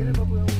Get it, but we'll.